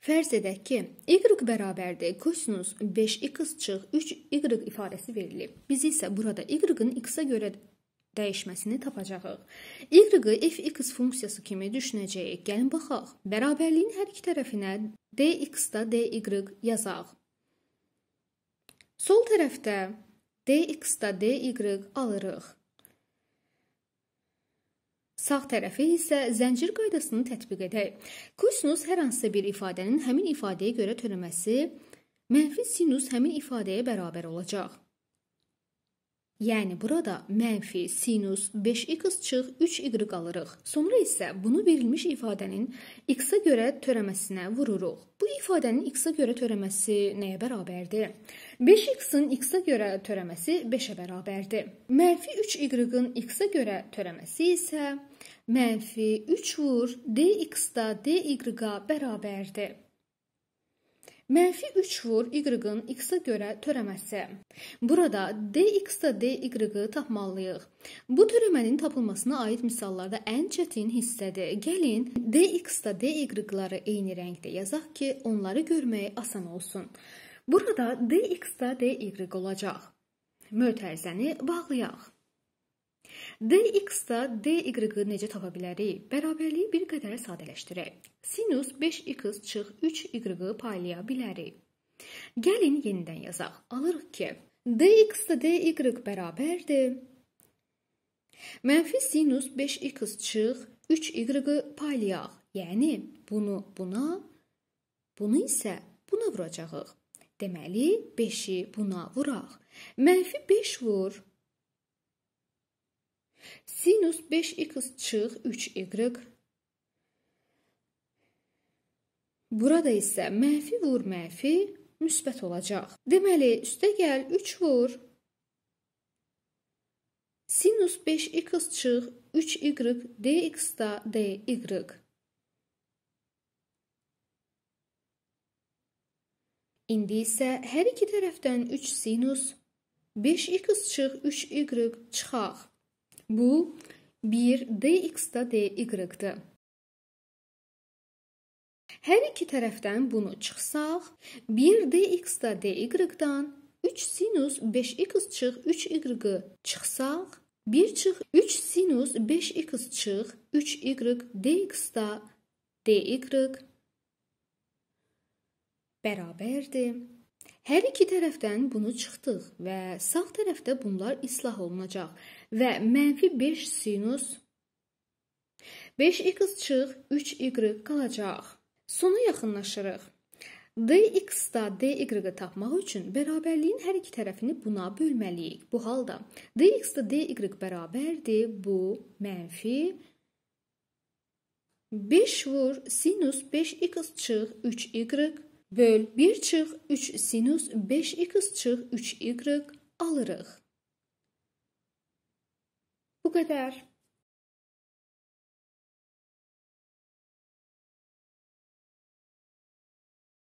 Fərz edək ki, y bərabərdir kosinus 5x çıx 3y ifadəsi verilib. Biz isə burada y-ın x-ə görə dəyişməsini tapacağıq. Y-ı fx funksiyası kimi düşünəcəyik. Gəlin baxaq. Bərabərliyin hər iki tərəfinə dx-da dy yazaq. Sol tərəfdə dx-da dy alırıq. Sağ tərəfi isə zəncir qaydasını tətbiq edək. Kosinus hər hansısa bir ifadənin həmin ifadəyə görə törəməsi mənfi sinus həmin ifadəyə bərabər olacaq. Yəni burada mənfi sinus 5x çıx 3y alırıq. Sonra isə bunu verilmiş ifadənin x-a görə törəməsinə vururuq. Bu ifadənin x-a görə törəməsi nəyə bərabərdir? 5x-in x-a görə törəməsi 5-ə bərabərdir. Mənfi 3y-ın x-a görə törəməsi isə mənfi 3 vur dx-da dy-a bərabərdir. Mənfi 3 vur y-ın x-a görə törəməsi. Burada dx-da dy-ı tapmalıyıq. Bu törəmənin tapılmasına aid misallarda ən çətin hissədir. Gəlin dx-da dy-ları eyni rəngdə yazaq ki, onları görmək asan olsun. Burada dx-da dy olacaq. Mötərizəni bağlayaq. Dx-da dy-ı necə tapa bilərik? Bərabərliyi bir qədər sadələşdirək. Sinus 5x çıx 3y paylaya bilərik. Gəlin yenidən yazaq. Alırıq ki, dx-da dy bərabərdir. Mənfi sinus 5x çıx 3y paylayaq. Yəni bunu buna, bunu isə buna vuracağıq. Deməli 5-i buna vuraq. Mənfi 5 vur Sinus 5x çıx 3y. Burada isə mənfi vur mənfi müsbət olacaq. Deməli, üstə gəl 3 vur. Sinus 5x çıx 3y dx-da dy. İndi isə hər iki tərəfdən 3 sinus 5x çıx 3y çıxaq. Bu 1 dx-da dy-dir. Hər iki tərəfdən bunu çıxsaq, 1 dx-da dy-dan 3 sinus 5x çıx 3y çıxsaq, 1 çıx 3 sinus 5x çıx 3y dx-da dy bərabərdir. Hər iki tərəfdən bunu çıxdıq və sağ tərəfdə bunlar islah olunacaq və mənfi 5 sinus 5x çıx 3y qalacaq. Sona yaxınlaşırıq. dx-da dy-ı tapmaq üçün bərabərliyin hər iki tərəfini buna bölməliyik. Bu halda dx-da dy bərabərdir bu mənfi 5 vur sinus 5x çıx 3y böl 1 çıx 3 sinus 5x çıx 3y alırıq. Bu qədər.